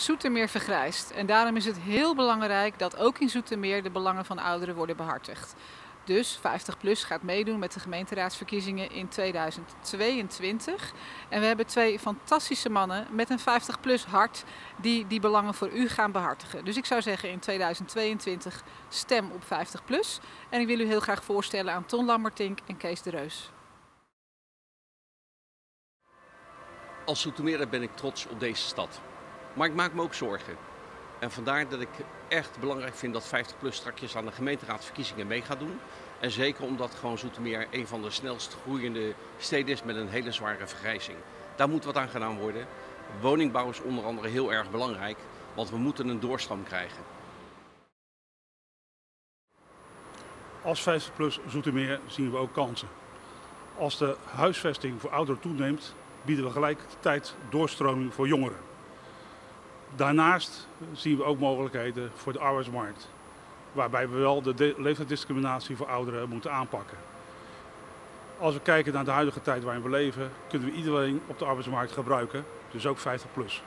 Zoetermeer vergrijst en daarom is het heel belangrijk dat ook in Zoetermeer de belangen van ouderen worden behartigd. Dus 50PLUS gaat meedoen met de gemeenteraadsverkiezingen in 2022. En we hebben twee fantastische mannen met een 50PLUS hart die die belangen voor u gaan behartigen. Dus ik zou zeggen in 2022 stem op 50PLUS. En ik wil u heel graag voorstellen aan Ton Lammertink en Kees de Reus. Als Zoetermeerder ben ik trots op deze stad. Maar ik maak me ook zorgen. En vandaar dat ik echt belangrijk vind dat 50PLUS straks aan de gemeenteraadsverkiezingen mee gaat doen. En zeker omdat gewoon Zoetermeer een van de snelst groeiende steden is met een hele zware vergrijzing. Daar moet wat aan gedaan worden. Woningbouw is onder andere heel erg belangrijk, want we moeten een doorstroom krijgen. Als 50PLUS Zoetermeer zien we ook kansen. Als de huisvesting voor ouderen toeneemt, bieden we gelijkertijd doorstroming voor jongeren. Daarnaast zien we ook mogelijkheden voor de arbeidsmarkt, waarbij we wel de leeftijdsdiscriminatie voor ouderen moeten aanpakken. Als we kijken naar de huidige tijd waarin we leven, kunnen we iedereen op de arbeidsmarkt gebruiken, dus ook 50 plus.